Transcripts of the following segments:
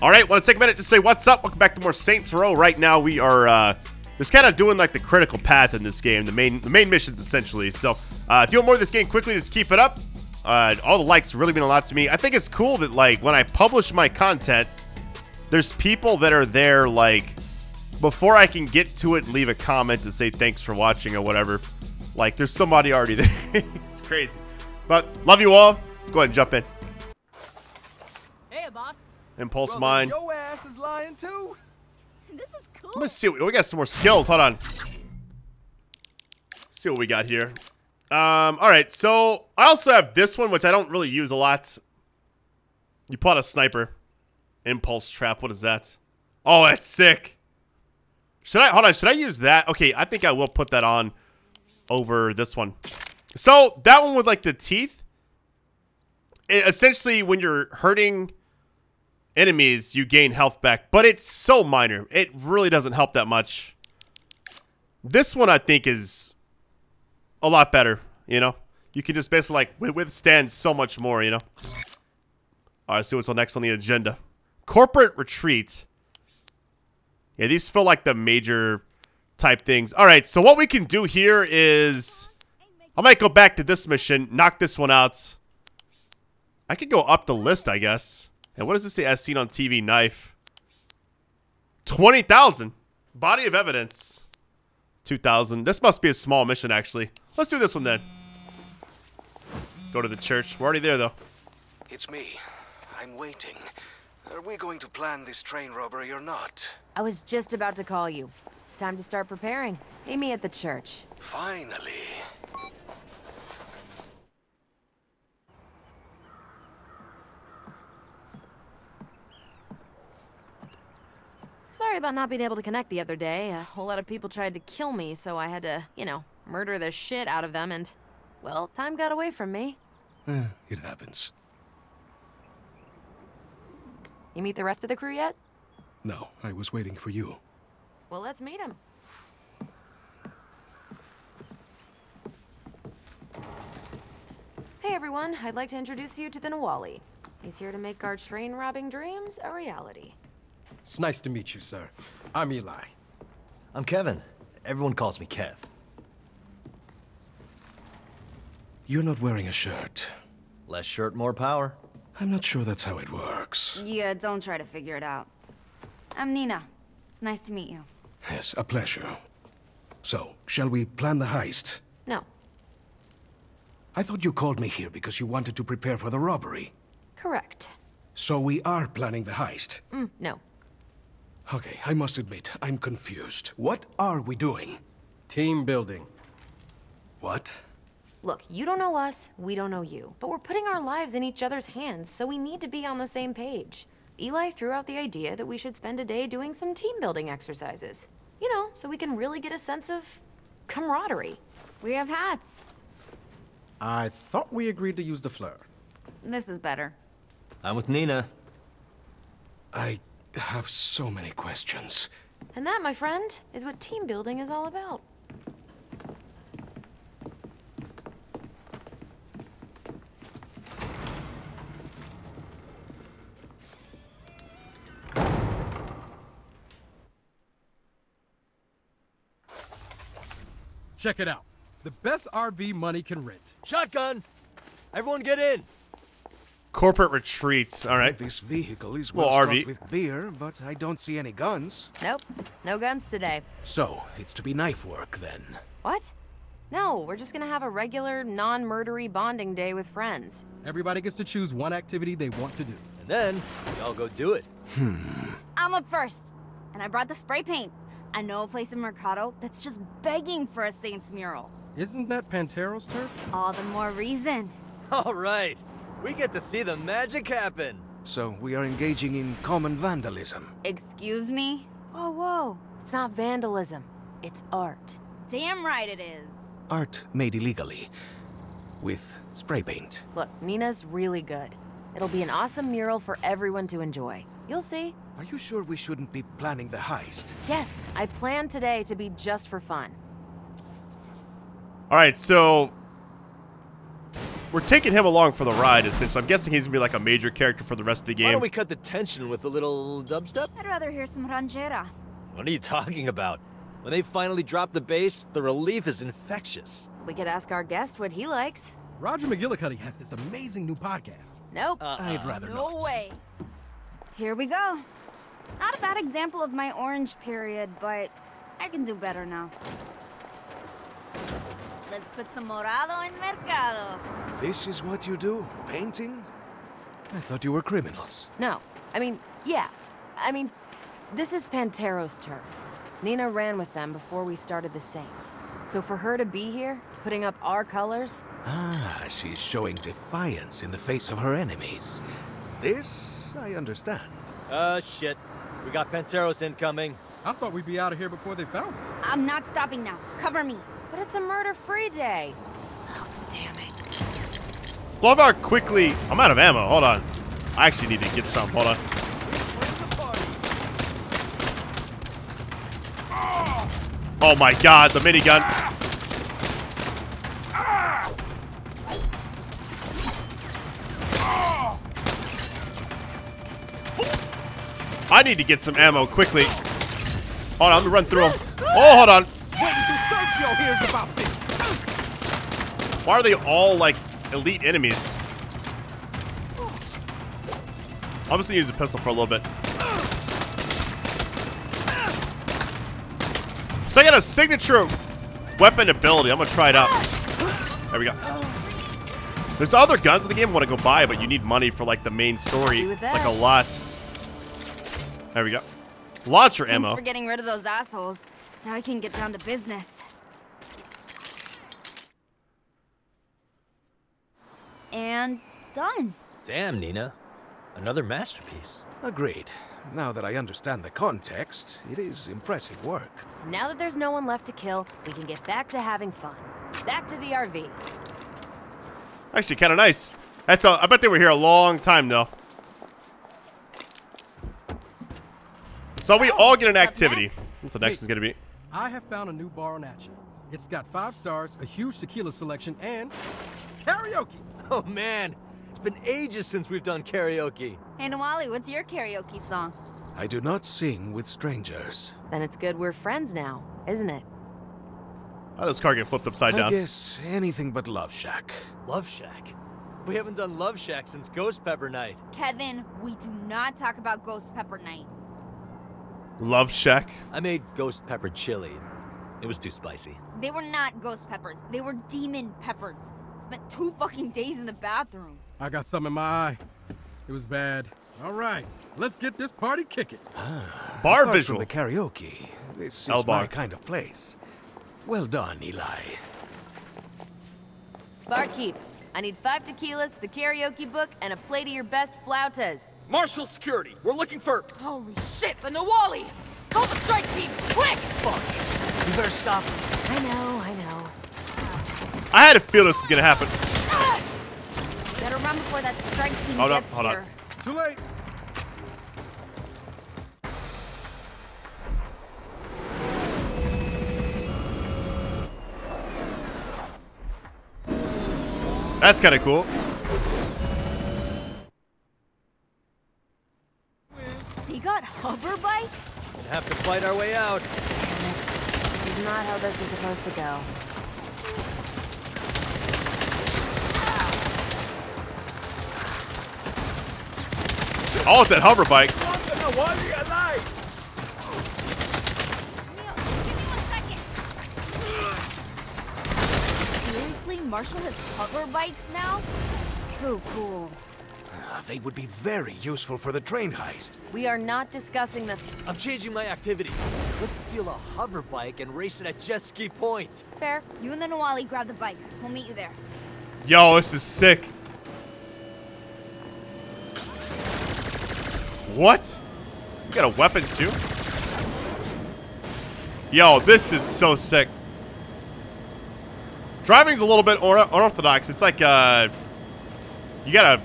All right, want to take a minute to say what's up. Welcome back to more Saints Row. Right now we are uh, just kind of doing like the critical path in this game, the main the main missions essentially. So uh, if you want more of this game quickly, just keep it up. Uh, all the likes really mean a lot to me. I think it's cool that like when I publish my content, there's people that are there like before I can get to it and leave a comment to say thanks for watching or whatever. Like there's somebody already there. it's crazy. But love you all. Let's go ahead and jump in. Hey, boss. Impulse Brother, mine. Your ass is lying too. This is cool. Let's see. What, we got some more skills. Hold on. see what we got here. Um. All right. So I also have this one, which I don't really use a lot. You pull out a sniper. Impulse trap. What is that? Oh, that's sick. Should I hold on? Should I use that? Okay, I think I will put that on over this one. So that one with like the teeth. It, essentially, when you're hurting enemies, you gain health back, but it's so minor. It really doesn't help that much. This one, I think, is a lot better, you know? You can just basically, like, withstand so much more, you know? All right, see what's next on the agenda. Corporate Retreat. Yeah, these feel like the major type things. All right, so what we can do here is... I might go back to this mission, knock this one out. I could go up the list, I guess. And what does this say as seen on TV knife? 20,000. Body of evidence. 2,000. This must be a small mission, actually. Let's do this one then. Go to the church. We're already there, though. It's me. I'm waiting. Are we going to plan this train robbery or not? I was just about to call you. It's time to start preparing. Meet me at the church. Finally. Sorry about not being able to connect the other day. A whole lot of people tried to kill me, so I had to, you know, murder the shit out of them and... Well, time got away from me. Eh, it happens. You meet the rest of the crew yet? No, I was waiting for you. Well, let's meet him. Hey everyone, I'd like to introduce you to the Nahualli. He's here to make our train robbing dreams a reality. It's nice to meet you, sir. I'm Eli. I'm Kevin. Everyone calls me Kev. You're not wearing a shirt. Less shirt, more power. I'm not sure that's how it works. Yeah, don't try to figure it out. I'm Neenah. It's nice to meet you. Yes, a pleasure. So, shall we plan the heist? No, I thought you called me here because you wanted to prepare for the robbery. correct. So we are planning the heist. Mm, no. Okay, I must admit, I'm confused. What are we doing? Team building. What? Look, you don't know us, we don't know you, but we're putting our lives in each other's hands, so we need to be on the same page. Eli threw out the idea that we should spend a day doing some team building exercises. You know, so we can really get a sense of camaraderie. We have hats. I thought we agreed to use the fleur. This is better. I'm with Neenah. I have so many questions. And that, my friend, is what team building is all about. Check it out. The best RV money can rent. Shotgun! Everyone get in! Corporate retreats. All right. This vehicle is Well, well RV. stocked with beer, but I don't see any guns. Nope, no guns today. So, it's to be knife work then. What? No, we're just gonna have a regular, non-murdery bonding day with friends. Everybody gets to choose one activity they want to do. And then, we all go do it. Hmm. I'm up first. And I brought the spray paint. I know a place in Mercado that's just begging for a Saints mural. Isn't that Pantero's turf? All the more reason. All right. We get to see the magic happen. So, we are engaging in common vandalism. Excuse me? Oh, whoa. It's not vandalism. It's art. Damn right it is. Art made illegally. With spray paint. Look, Neenah's really good. It'll be an awesome mural for everyone to enjoy. You'll see. Are you sure we shouldn't be planning the heist? Yes, I planned today to be just for fun. All right, so we're taking him along for the ride, essentially. I'm guessing he's gonna be like a major character for the rest of the game. Why game. don't we cut the tension with a little dubstep? I'd rather hear some ranchera. What are you talking about? When they finally drop the bass, the relief is infectious. We could ask our guest what he likes. Roger McGillicuddy has this amazing new podcast. Nope. Uh, I'd rather No not. way. Here we go. Not a bad example of my orange period, but I can do better now. Let's put some morado in mercado. This is what you do? Painting? I thought you were criminals. No. I mean, yeah. I mean, this is Pantero's turf. Neenah ran with them before we started the Saints. So for her to be here, putting up our colors, Ah, she's showing defiance in the face of her enemies. This, I understand. Uh, shit. We got Panteros incoming. I thought we'd be out of here before they found us. I'm not stopping now. Cover me. But it's a murder-free day. Oh, damn it. Love how quickly. I'm out of ammo. Hold on. I actually need to get some. Hold on. Oh my god, the minigun. I need to get some ammo quickly. Hold on, I'm gonna run through them. Oh, hold on. Wait hears about this. Why are they all like elite enemies? I'm just gonna use a pistol for a little bit. So I got a signature weapon ability. I'm gonna try it out. There we go. There's other guns in the game I want to go buy, but you need money for like the main story, Happy with that. like a lot. There we go. Launcher Thanks ammo. for getting rid of those assholes. Now I can get down to business. And done. Damn, Neenah. Another masterpiece. Agreed. Now that I understand the context, it is impressive work. Now that there's no one left to kill, we can get back to having fun. Back to the RV. Actually, kind of nice. That's a, I bet they were here a long time though. So we all get an activity. next? What's the next Wait. one's gonna be? I have found a new bar on action. It's got five stars, a huge tequila selection, and karaoke. Oh, man. It's been ages since we've done karaoke. Hey, Nahualli, what's your karaoke song? I do not sing with strangers. Then it's good we're friends now, isn't it? How does this car get flipped upside I down? guess anything but Love Shack. Love Shack. We haven't done Love Shack since Ghost Pepper Night. Kevin, we do not talk about Ghost Pepper Night. Love Shack. I made Ghost Pepper chili. It was too spicy. They were not ghost peppers. They were demon peppers. Spent two fucking days in the bathroom. I got some in my eye. It was bad. All right, let's get this party kicking. Ah, bar Apart visual. From the karaoke, this is L-bar. my kind of place. Well done, Eli. Barkeep, I need five tequilas, the karaoke book, and a plate of your best flautas. Marshall security, we're looking for. Holy Shit, the Nahualli! Call the strike team, quick! Fuck. You better stop. I I know. I had a feel this was gonna happen. Better run before that strike team Hold up, gets hold up. here. Too late. That's kind of cool. They got hover bikes? We'll have to fight our way out. This is not how this was supposed to go. I want that hover bike. The Nahualli alive! Neil, give me one second. Seriously, Marshall has hover bikes now? Too cool. Ah, they would be very useful for the train heist. We are not discussing the I'm changing my activity. Let's steal a hover bike and race it at Jet Ski Point. Fair. You and the Nahualli grab the bike. We'll meet you there. Yo, this is sick. What? You got a weapon too? Yo, this is so sick. Driving's a little bit or- unorthodox. It's like uh, you gotta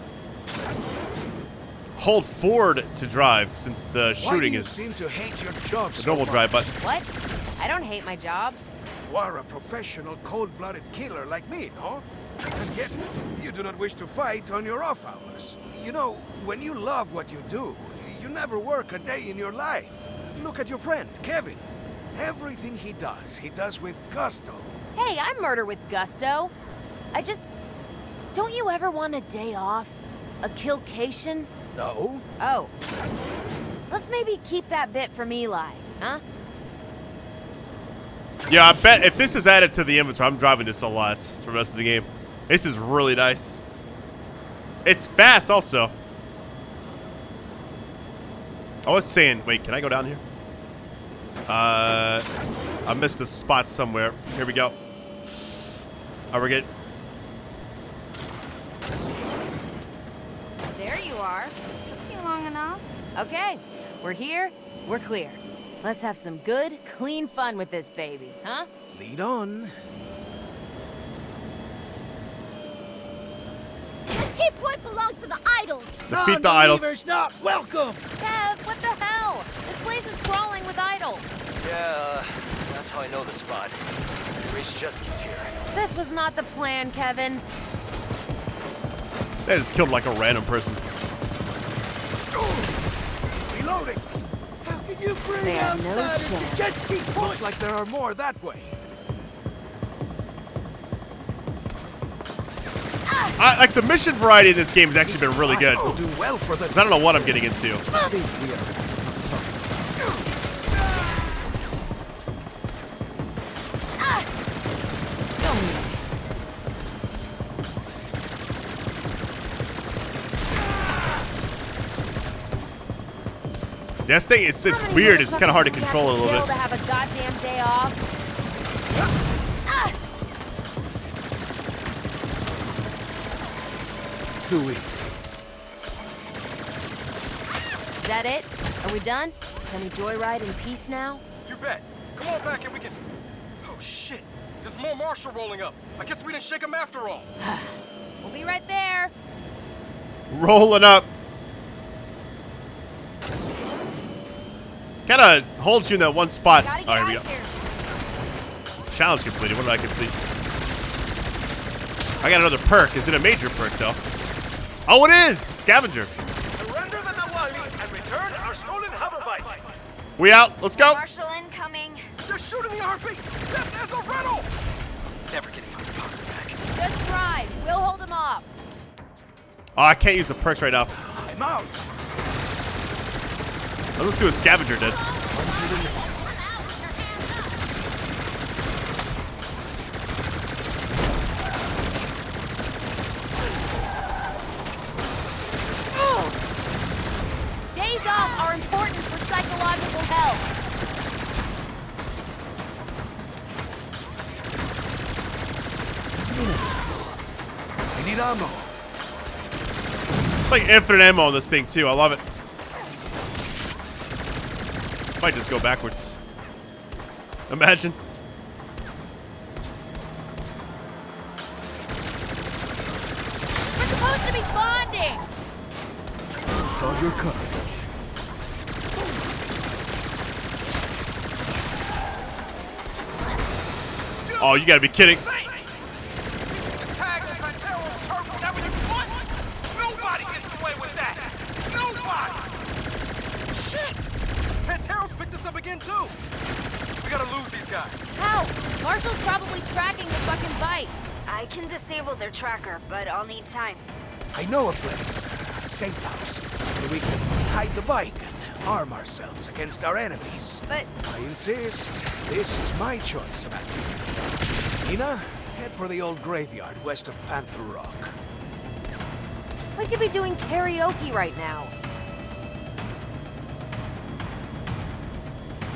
hold forward to drive since the shooting is seem to hate your job the so normal drive much? button. What? I don't hate my job. You are a professional, cold-blooded killer like me, no? And yet, you do not wish to fight on your off hours. You know, when you love what you do, you never work a day in your life. Look at your friend, Kevin. Everything he does, he does with gusto. Hey, I murder with gusto. I just... Don't you ever want a day off? A killcation? No? Oh. Let's maybe keep that bit from Eli, huh? Yeah, I bet if this is added to the inventory, I'm driving this a lot for the rest of the game. This is really nice. It's fast also. I was saying, wait, can I go down here? Uh, I missed a spot somewhere. Here we go. Oh, we're good. There you are. Took you long enough. Okay, we're here, we're clear. Let's have some good, clean fun with this baby, huh? Lead on. Escape point belongs to the idols. Defeat the idols. not welcome! Kev, what the hell? This place is crawling with idols. Yeah, uh, that's how I know the spot. Race jet skis here. This was not the plan, Kevin. They just killed like a random person. Reloading. How can you bring They have no to chance. jet ski Looks like there are more that way. I, like the mission variety in this game has actually been really good. Will do well for the 'Cause I don't know what I'm getting into. I think we are. This thing, it's, it's weird. It's kind of hard to control it a little To bit. Too easy. Is that it? Are we done? Can we joyride in peace now? You bet. Come on back and we can... Oh, shit. There's more Marshall rolling up. I guess we didn't shake him after all. We'll be right there. Rolling up. Kind of holds you in that one spot. Gotta Oh, here we go. here. Challenge completed. What did I complete? I got another perk. Is it a major perk, though? Oh, it is! Scavenger. Surrender the Nahualli and return our stolen hoverbike. We out. Let's go. Marshall incoming. They're shooting the RP! This is a riddle! Never getting my deposit back. Just drive. We'll hold him off. Oh, I can't use the perks right now. I'm out. Let's see what Scavenger did. Days off are important for psychological health. I need ammo. It's like infinite ammo on this thing, too. I love it. Might just go backwards. Imagine. Oh, gotta be kidding. Nobody gets away with that. Nobody. Shit. Panteros picked us up again, too. We gotta lose these guys. How? Marshall's probably tracking the fucking bike. I can disable their tracker, but I'll need time. I know a place. A safe house. Where we can hide the bike and arm ourselves against our enemies. But I insist. This is my choice of activity. Neenah, head for the old graveyard west of Panther Rock. we could be doing karaoke right now.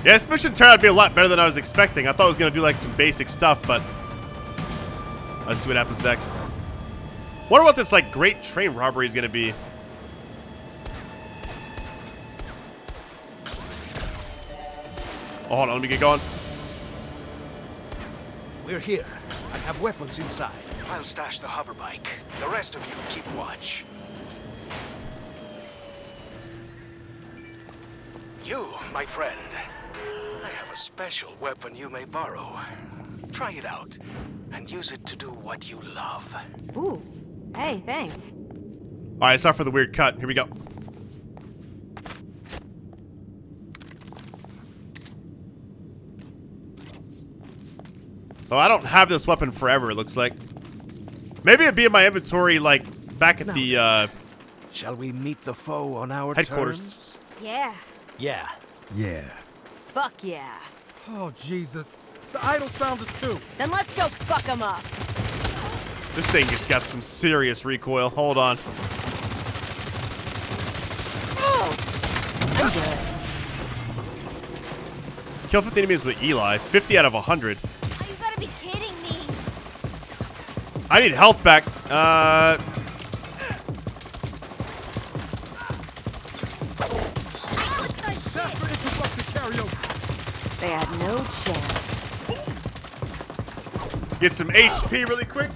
Yeah, this mission turned out to be a lot better than I was expecting. I thought I was gonna do like some basic stuff, but let's see what happens next. Wonder what this like great train robbery is gonna be. Oh, hold on, let me get going. We're here. I have weapons inside. I'll stash the hoverbike. The rest of you keep watch. You, my friend. I have a special weapon you may borrow. Try it out. and use it to do what you love. Ooh. Hey, thanks. All right, sorry for the weird cut. Here we go. Oh, I don't have this weapon forever, it looks like. Maybe it'd be in my inventory, like, back at the, uh... Shall we meet the foe on our Headquarters. terms? Yeah. Yeah. Yeah. Fuck yeah. Oh, Jesus. The idols found us too. Then let's go fuck them up. This thing has got some serious recoil. Hold on. Kill 50 enemies with Eli. 50 out of 100. I need health back. Uh... What the shit? That's for interrupted karaoke. They had no chance. Get some HP really quick.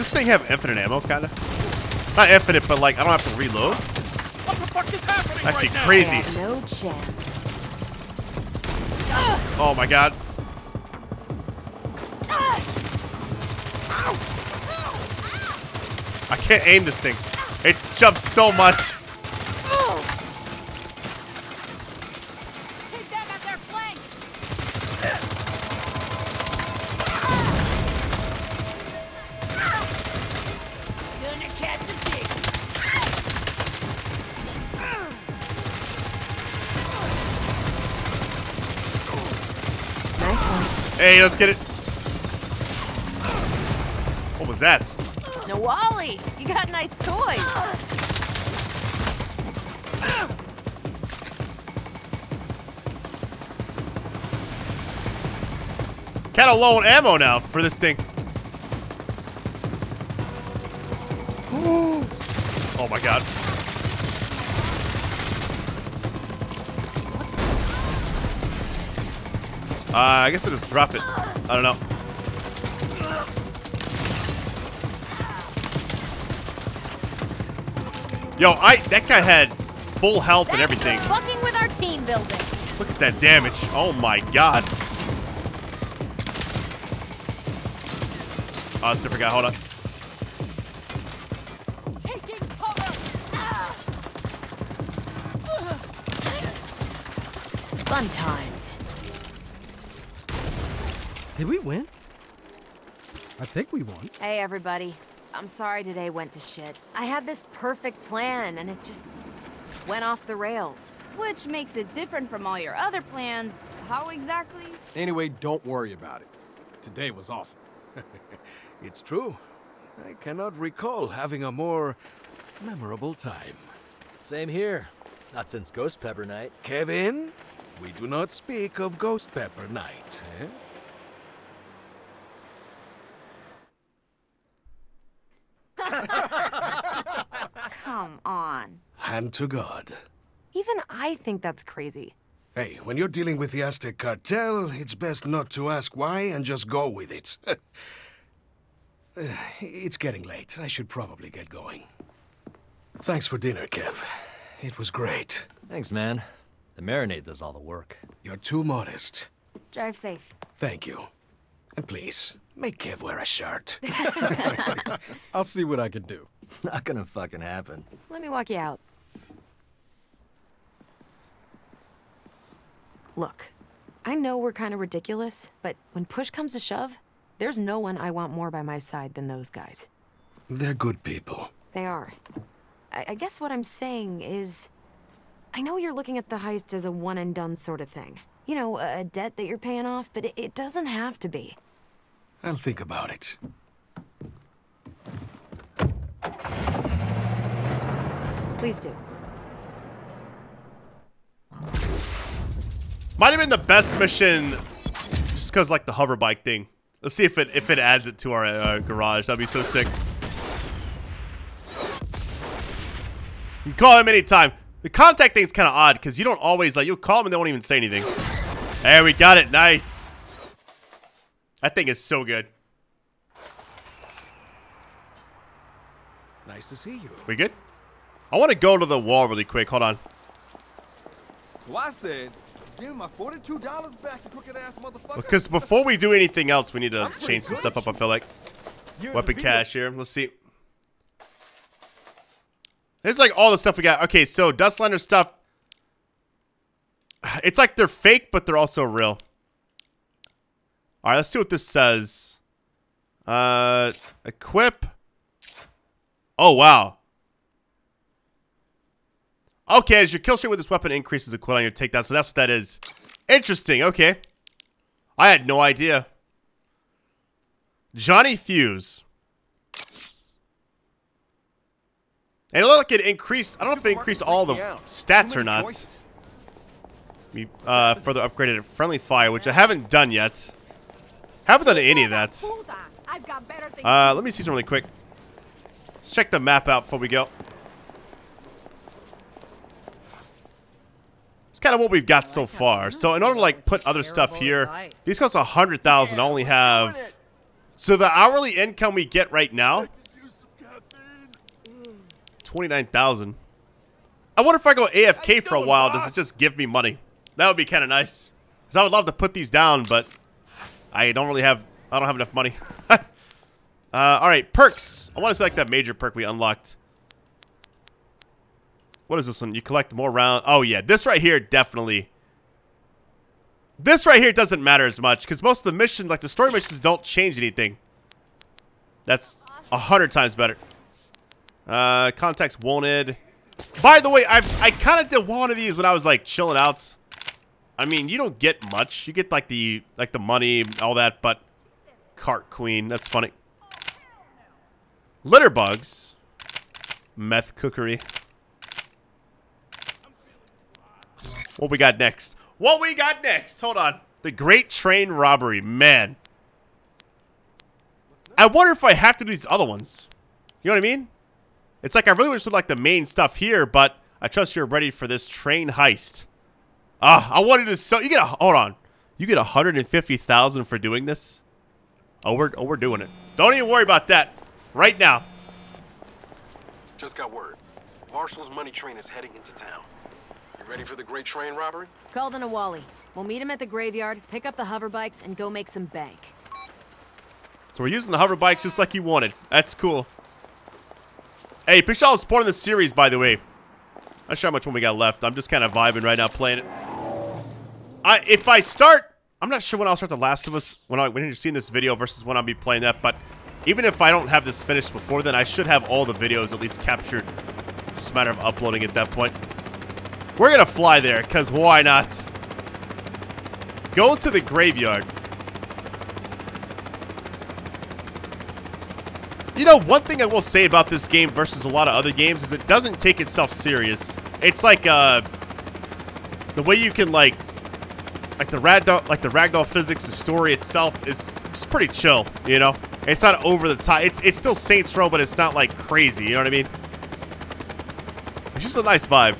This thing have infinite ammo, kind of? Not infinite, but like, I don't have to reload. What the fuck is happening Actually, right now? They crazy. no chance. Ah! Oh my god. Ah! I can't aim this thing. It's jumped so much. Let's get it. What was that? Nahualli, you got nice toys. Kind of low on ammo now for this thing. Oh my god. Uh, I guess I just drop it. I don't know. Yo, I that guy had full health and everything. fucking with our team building. Look at that damage. Oh my god. Oh, it's a different guy. Hold on. Taking cover! Fun times. Did we win? I think we won. Hey, everybody. I'm sorry today went to shit. I had this perfect plan, and it just went off the rails. Which makes it different from all your other plans. How exactly? Anyway, don't worry about it. Today was awesome. It's true. I cannot recall having a more memorable time. Same here. Not since Ghost Pepper Night. Kevin, we do not speak of Ghost Pepper Night. Eh? Come on. Hand to God. Even I think that's crazy. Hey, when you're dealing with the Aztec cartel, it's best not to ask why and just go with it. It's getting late. I should probably get going. Thanks for dinner, Kev. It was great. Thanks, man. The marinade does all the work. You're too modest. Drive safe. Thank you. And please, make Kev wear a shirt. I'll see what I can do. Not gonna fucking happen. Let me walk you out. Look, I know we're kind of ridiculous, but when push comes to shove, there's no one I want more by my side than those guys. They're good people. They are. I, I guess what I'm saying is, I know you're looking at the heist as a one and done sort of thing. You know, a, a debt that you're paying off, but it, it doesn't have to be. I'll think about it. Please do. Might have been the best mission, just because like the hover bike thing. Let's see if it if it adds it to our uh, garage. That'd be so sick. You can call him anytime. The contact thing's kind of odd because you don't always like you'll call them and they won't even say anything. There we got it. Nice. That thing is so good. Nice to see you. We good? I want to go to the wall really quick. Hold on. So I said, give me my $42 back, you crooked ass motherfucker. Because before we do anything else, we need to I'm change some good. stuff up, I feel like. Years Weapon of being a- cache here. Let's see. There's like all the stuff we got. Okay, so Dustliner stuff. It's like they're fake, but they're also real. All right, let's see what this says. Uh, equip. Oh, wow. Okay, as your kill streak with this weapon increases the cooldown on your takedown, so that's what that is. Interesting, okay. I had no idea. Johnny Fuse. And it looked like it increased. I don't know if it increased all the stats or not. We uh, further upgraded friendly fire, which I haven't done yet. Haven't done any of that. Uh, let me see some really quick. Let's check the map out before we go. It's kind of what we've got so far. So in order to like put other stuff here, these cost a hundred thousand. I only have. So the hourly income we get right now, twenty-nine thousand. I wonder if I go AFK for a while, does it just give me money? That would be kind of nice. Cause I would love to put these down, but I don't really have. I don't have enough money. uh, all right, perks. I want to select that major perk we unlocked. What is this one? You collect more round. Oh yeah, this right here definitely. This right here doesn't matter as much because most of the missions, like the story missions, don't change anything. That's a hundred times better. Uh, contacts wanted. By the way, I I kind of did one of these when I was like chilling out. I mean, you don't get much. You get like the like the money, all that, but cart queen. That's funny. Litter bugs. Meth cookery. What we got next? What we got next? Hold on. The Great Train Robbery. Man. I wonder if I have to do these other ones. You know what I mean? It's like I really wish to like the main stuff here, but I trust you're ready for this train heist. Ah, I wanted to sell. You get a hold on. You get a 150,000 for doing this. Oh, we're oh we're doing it. Don't even worry about that. Right now. Just got word. Marshall's money train is heading into town. You ready for the great train robbery? Call the Nahualli. We'll meet him at the graveyard, pick up the hover bikes, and go make some bank. So we're using the hover bikes just like you wanted. That's cool. Hey, appreciate all the support in the series, by the way. Not sure how much one we got left. I'm just kind of vibing right now, playing it. I if I start, I'm not sure when I'll start The Last of Us when I when you're seeing this video versus when I'll be playing that. But even if I don't have this finished before then, I should have all the videos at least captured. Just a matter of uploading at that point. We're gonna fly there, cause why not? Go to the graveyard. You know, one thing I will say about this game versus a lot of other games is it doesn't take itself serious. It's like uh, the way you can like, like the ragdoll, like the ragdoll physics, the story itself is it's pretty chill. You know, it's not over the top. It's it's still Saints Row, but it's not like crazy. You know what I mean? It's just a nice vibe.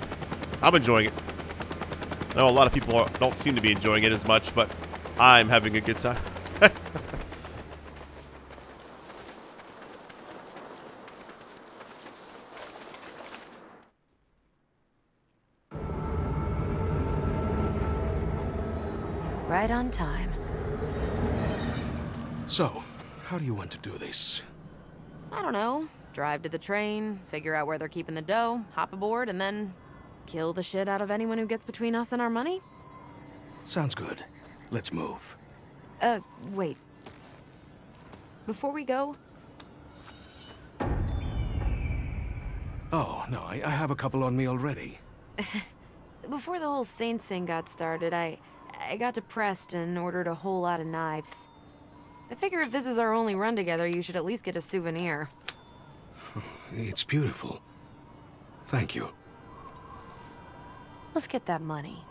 I'm enjoying it. I know a lot of people don't seem to be enjoying it as much, but I'm having a good time. Right on time. So, how do you want to do this? I don't know. Drive to the train, figure out where they're keeping the dough, hop aboard, and then kill the shit out of anyone who gets between us and our money? Sounds good. Let's move. Uh, wait. Before we go, Oh, no, I, I have a couple on me already. before the whole Saints thing got started, I I got depressed and ordered a whole lot of knives. I figure if this is our only run together, you should at least get a souvenir. It's beautiful. Thank you. Let's get that money.